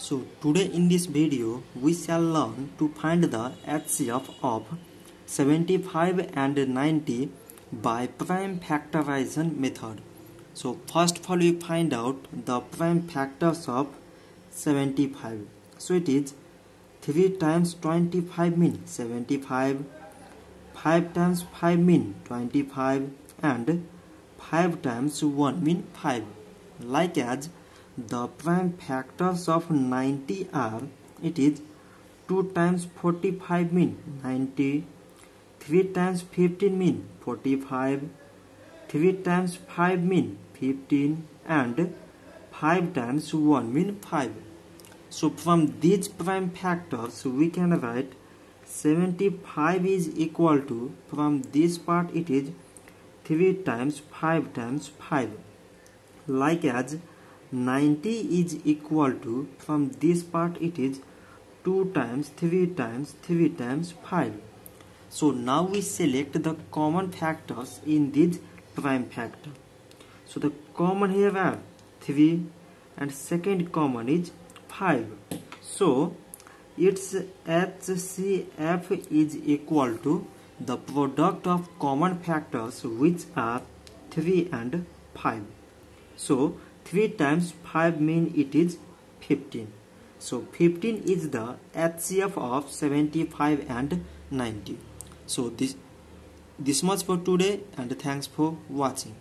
So today in this video we shall learn to find the HCF of 75 and 90 by prime factorization method. So first of all we find out the prime factors of 75. So it is 3 times 25 mean 75, 5 times 5 mean 25 and 5 times 1 mean 5. Like as the prime factors of 90 are it is 2 times 45 mean 90 3 times 15 mean 45 3 times 5 mean 15 and 5 times 1 mean 5 so from these prime factors we can write 75 is equal to from this part it is 3 times 5 times 5 like as 90 is equal to from this part it is 2 times 3 times 3 times 5 so now we select the common factors in this prime factor. So the common here are 3 and second common is 5 so its HCF is equal to the product of common factors which are 3 and 5 so 3 times 5 mean it is 15 so 15 is the HCF of 75 and 90 so this this much for today and thanks for watching